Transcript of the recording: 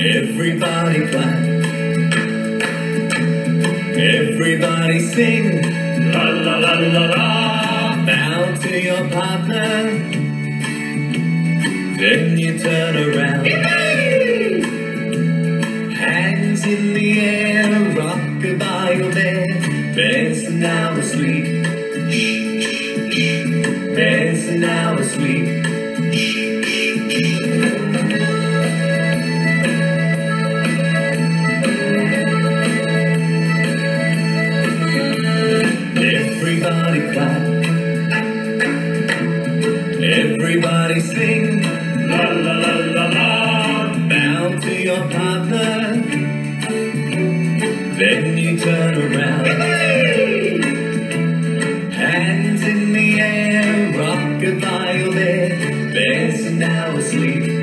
Everybody clap. Everybody sing. La la la la la. Bow to your partner. Then you turn around. Hands in the air, rock goodbye your bed. Bed's now asleep. Shh, shh, shh. Bed's now asleep. everybody clap. Everybody sing. La la la la la. Bow to your partner. Then you turn around. Hands in the air. Rock goodbye, you're there. Best now asleep.